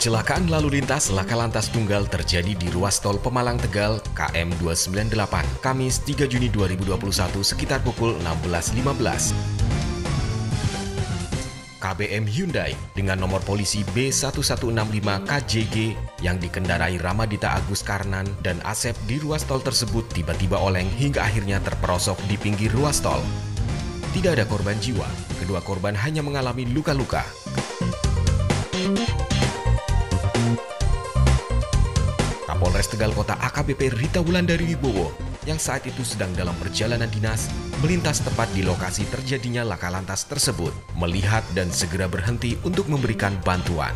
Kecelakaan lalu lintas laka lantas tunggal terjadi di ruas tol Pemalang Tegal KM 298 Kamis 3 Juni 2021 sekitar pukul 16.15. KBM Hyundai dengan nomor polisi B1165 KJG yang dikendarai Ramadita Agus Karnan dan Asep di ruas tol tersebut tiba-tiba oleng hingga akhirnya terperosok di pinggir ruas tol. Tidak ada korban jiwa, kedua korban hanya mengalami luka-luka. Kapolres Tegal Kota AKBP Rita Wulandari Wibowo yang saat itu sedang dalam perjalanan dinas melintas tepat di lokasi terjadinya laka lantas tersebut, melihat dan segera berhenti untuk memberikan bantuan.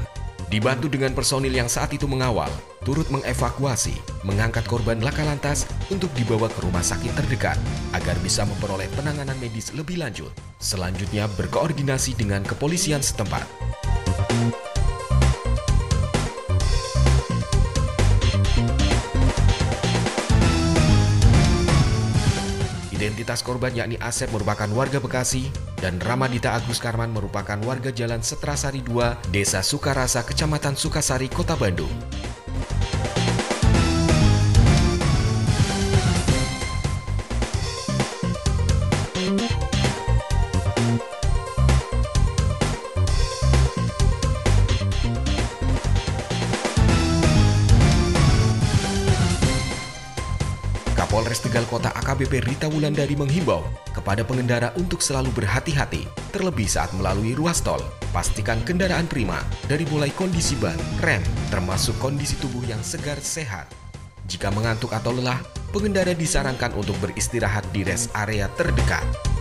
Dibantu dengan personil yang saat itu mengawal, turut mengevakuasi, mengangkat korban laka lantas untuk dibawa ke rumah sakit terdekat agar bisa memperoleh penanganan medis lebih lanjut. Selanjutnya berkoordinasi dengan kepolisian setempat. Identitas korban yakni Asep merupakan warga Bekasi dan Ramadita Agus Karman merupakan warga Jalan Setrasari 2, Desa Sukarasa, Kecamatan Sukasari, Kota Bandung. Kapolres Tegal Kota AKBP Rita Wulandari menghimbau kepada pengendara untuk selalu berhati-hati, terlebih saat melalui ruas tol. Pastikan kendaraan prima dari mulai kondisi ban, rem, termasuk kondisi tubuh yang segar sehat. Jika mengantuk atau lelah, pengendara disarankan untuk beristirahat di rest area terdekat.